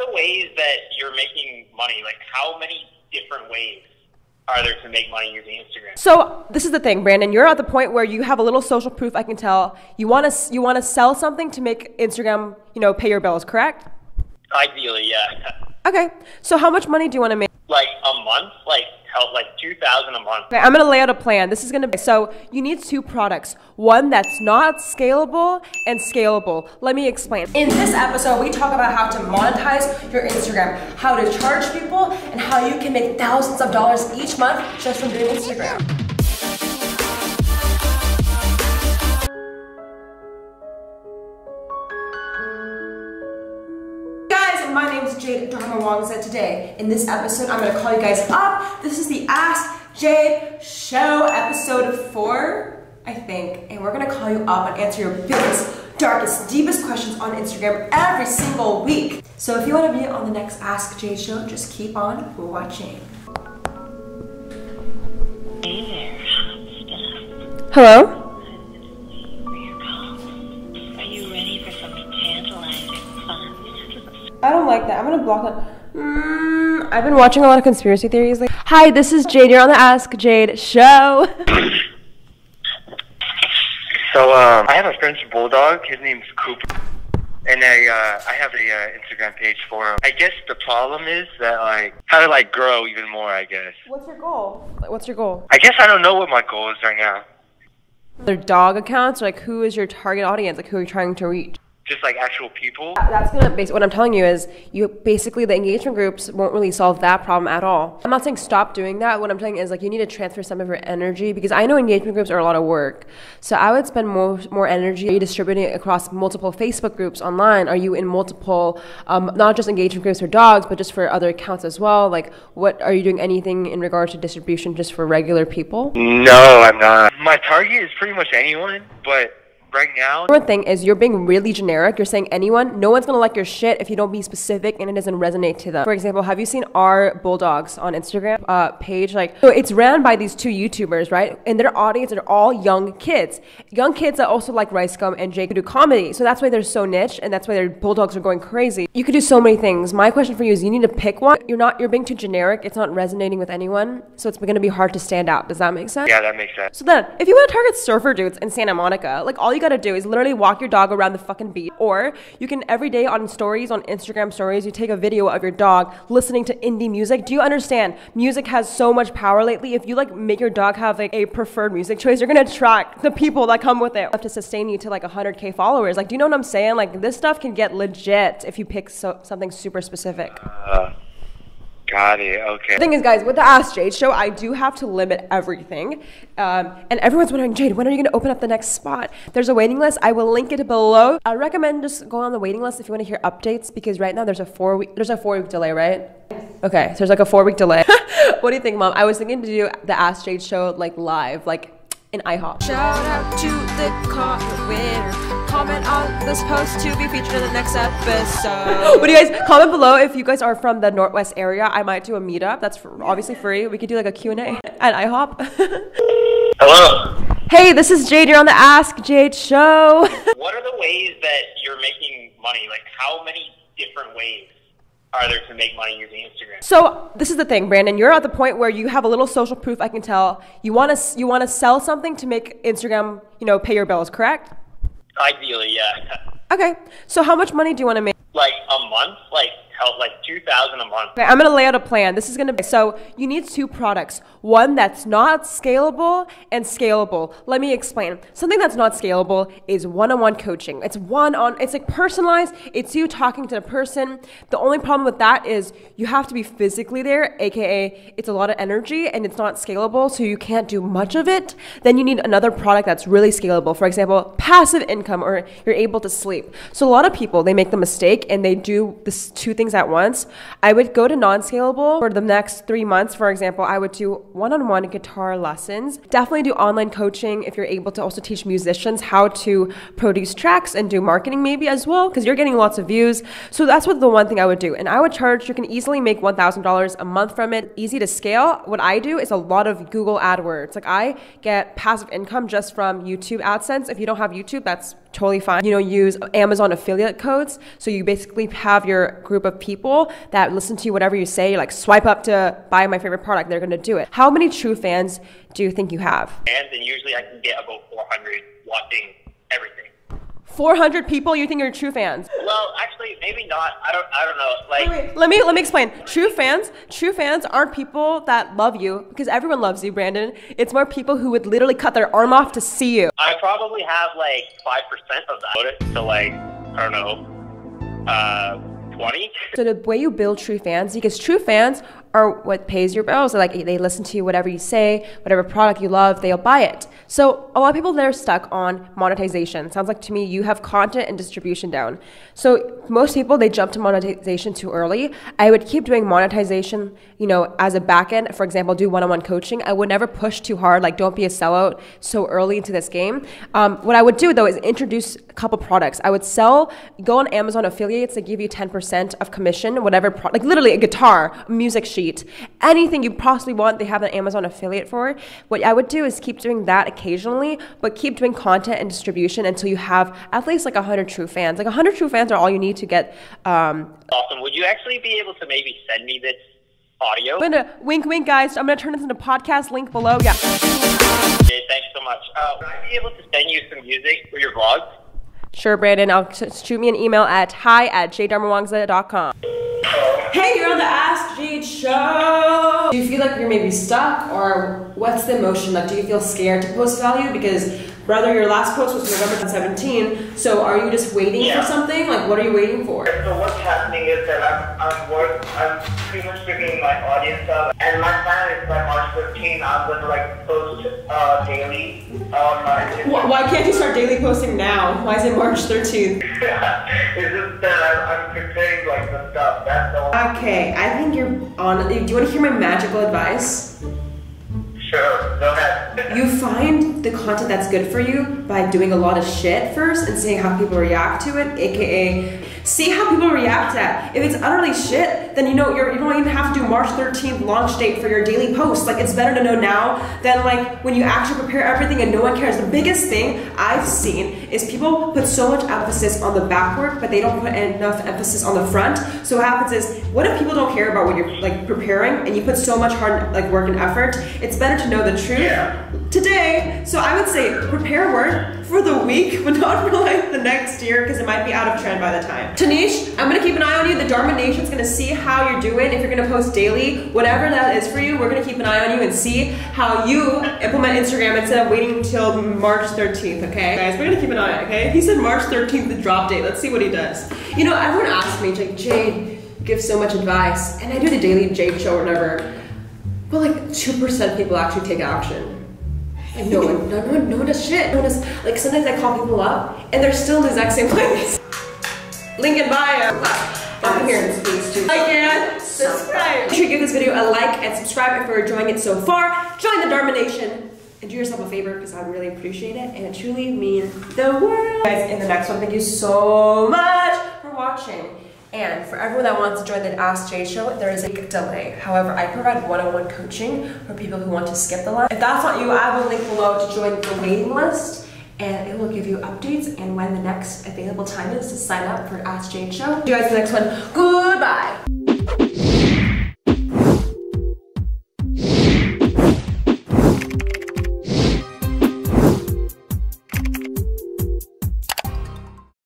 the ways that you're making money? Like, how many different ways are there to make money using Instagram? So this is the thing, Brandon. You're at the point where you have a little social proof. I can tell you want to you want to sell something to make Instagram, you know, pay your bills. Correct? Ideally, yeah. Okay. So how much money do you want to make? Like a month, like help, like two thousand a month. Okay, I'm gonna lay out a plan. This is gonna be so you need two products. One that's not scalable and scalable. Let me explain. In this episode, we talk about how to monetize your Instagram, how to charge people, and how you can make thousands of dollars each month just from doing Instagram. Jade Darmawangsa today. In this episode, I'm gonna call you guys up. This is the Ask Jade Show, episode four, I think. And we're gonna call you up and answer your biggest, darkest, deepest questions on Instagram every single week. So if you wanna be on the next Ask Jade Show, just keep on watching. Hello? Block that. Mm, I've been watching a lot of conspiracy theories. Like, hi, this is Jade. You're on the Ask Jade show. So um, I have a French bulldog. His name's Cooper, and I uh, I have a uh, Instagram page for him. I guess the problem is that like how to like grow even more. I guess. What's your goal? What's your goal? I guess I don't know what my goal is right now. Their dog accounts, like who is your target audience? Like who are you trying to reach? Just like actual people. That's gonna base what I'm telling you is you basically the engagement groups won't really solve that problem at all. I'm not saying stop doing that. What I'm saying is like you need to transfer some of your energy because I know engagement groups are a lot of work. So I would spend more more energy Are you distributing it across multiple Facebook groups online. Are you in multiple um, not just engagement groups for dogs, but just for other accounts as well? Like what are you doing anything in regard to distribution just for regular people? No, I'm not. My target is pretty much anyone, but right now. One thing is you're being really generic. You're saying anyone. No one's gonna like your shit if you don't be specific and it doesn't resonate to them. For example, have you seen our bulldogs on Instagram uh, page? Like, so it's ran by these two YouTubers, right? And their audience are all young kids, young kids that also like Rice Gum and Jake who do comedy. So that's why they're so niche, and that's why their bulldogs are going crazy. You could do so many things. My question for you is, you need to pick one. You're not. You're being too generic. It's not resonating with anyone. So it's gonna be hard to stand out. Does that make sense? Yeah, that makes sense. So then, if you want to target surfer dudes in Santa Monica, like all you gotta do is literally walk your dog around the fucking beach. Or you can every day on stories, on Instagram stories, you take a video of your dog listening to indie music. Do you understand? Music has so much power lately. If you like make your dog have like a preferred music choice, you're gonna attract the people that come with it. To sustain you to like 100k followers. Like, do you know what I'm saying? Like, this stuff can get legit if you pick so- something super specific. Uh, got it. Okay. The thing is, guys, with the Ask Jade show, I do have to limit everything. Um, and everyone's wondering, Jade, when are you going to open up the next spot? There's a waiting list. I will link it below. I recommend just going on the waiting list if you want to hear updates because right now there's a four week there's a four week delay, right? Okay, so there's like a four week delay. what do you think, Mom? I was thinking to do the Ask Jade show like live, like in IHOP. Shout out to the comment winner. Comment on this post to be featured in the next episode. what do you guys comment below if you guys are from the Northwest area? I might do a meetup. That's for, obviously free. We could do like a Q&A at IHOP. Hello. hey, this is Jade. You're on the Ask Jade show. What are the ways that you're making money? Like, how many different ways are there to make money using Instagram? so this is the thing, Brandon. You're at the point where you have a little social proof. I can tell you want to you want to sell something to make Instagram, you know, pay your bills. Correct? Ideally, yeah. Okay. So how much money do you want to make? Like a month, like help, like two thousand a month. Okay, I'm gonna lay out a plan. This is gonna be so you need two products. One that's not scalable and scalable. Let me explain. Something that's not scalable is one-on-one coaching. It's one on it's like personalized, it's you talking to the person. The only problem with that is you have to be physically there, aka it's a lot of energy and it's not scalable, so you can't do much of it. Then you need another product that's really scalable. For example, passive income or you're able to sleep. So a lot of people they make the mistake and they do this two things at once. I would go to non-scalable for the next three months. For example, I would do one-on-one guitar lessons. Definitely do online coaching if you're able to also teach musicians how to produce tracks and do marketing maybe as well, because you're getting lots of views. So that's what the one thing I would do. And I would charge, you can easily make $1,000 a month from it. Easy to scale. What I do is a lot of Google AdWords. Like I get passive income just from YouTube AdSense. If you don't have YouTube, that's totally fine. You know, use Amazon affiliate codes. So you basically have your group of people that listen to whatever you say, like swipe up to buy my favorite product, they're gonna do it. How many true fans do you think you have? Fans, And usually I can get about 400 watching everything. 400 people you think are true fans? Well, actually, maybe not. I don't. I don't know. Like, Wait, wait, let me let me explain. True fans, true fans aren't people that love you because everyone loves you, Brandon. It's more people who would literally cut their arm off to see you. I probably have like five percent of that. To like I don't know, uh, twenty. So the way you build true fans, because true fans are what pays your bills. Like they listen to you, whatever you say, whatever product you love, they'll buy it. So a lot of people that are stuck on monetization. Sounds like to me you have content and distribution down. So most people they jump to monetization too early. I would keep doing monetization, you know, as a back end. For example, do one-on-one coaching. I would never push too hard. Like don't be a sellout so early into this game. Um, what I would do though is introduce couple products. I would sell, go on Amazon affiliates. They give you 10% of commission, whatever, pro- like literally a guitar, a music sheet, anything you possibly want. They have an Amazon affiliate for. What I would do is keep doing that occasionally, but keep doing content and distribution until you have at least like 100 true fans. Like 100 true fans are all you need to get. Um, Awesome. Would you actually be able to maybe send me this audio? I'm gonna wink, wink, guys. I'm gonna turn this into podcast link below. Yeah. Okay, thanks so much. Uh, would I be able to send you some music for your vlogs? Sure, Brandon. I'll shoot me an email at hi at jadedarmawangsa.com. Hey, you're on the Ask Jade show. Do you feel like you're maybe stuck, or what's the emotion? Like, do you feel scared to post value? Because, brother, your last post was November 17. So, are you just waiting Yeah. for something? Like, what are you waiting for? So what's happening is that I'm, I'm work, I'm pretty much picking my audience up, and my plan is by March 15, I'm to like post uh, daily on my Wh- Why can't you start daily posting now? Why is it March 13th? it's just that I'm, I'm preparing like the stuff. That's only. Okay, I think you're on. Do you want to hear my magical advice? Sure, go ahead. You find the content that's good for you by doing a lot of shit first and seeing how people react to it, aka see how people react to that. If it's utterly shit, then you know you're, you don't even have to do March 13th launch date for your daily post. Like it's better to know now than like when you actually prepare everything and no one cares. The biggest thing I've seen is people put so much emphasis on the back work, but they don't put enough emphasis on the front. So what happens is, what if people don't care about what you're like preparing and you put so much hard like work and effort? It's better to know the truth Yeah. Today. So I would say prepare work for the week, but not for like the next year because it might be out of trend by the time. Tanish, I'm gonna keep an eye on you. The DarmaNation's gonna see how you're doing. If you're gonna post daily, whatever that is for you, we're gonna keep an eye on you and see how you implement Instagram instead of waiting until March 13th. Okay, guys, we're gonna keep an eye. Okay, he said March 13th the drop date. Let's see what he does. You know, everyone asks me, like Jade gives so much advice, and I do the daily Jade show or whatever. But like two percent of people actually take action. And no one, no, one- no one does shit. No one does. Like sometimes I call people up and they're still in the exact same place. Link in bio. I'm here. Like and subscribe. Make sure you give this video a like and subscribe if you're enjoying it so far. Join the DarmaNation. And do yourself a favor because I really appreciate it and it truly mean the world. Guys, in the next one, thank you so much for watching. And for everyone that wants to join the Ask Jay show, there is a big delay. However, I provide one-on-one coaching for people who want to skip the line. If that's not you, I have a link below to join the waiting list. And it will give you updates and when the next available time is to sign up for Ask Jade show. See you guys in the next one. Goodbye.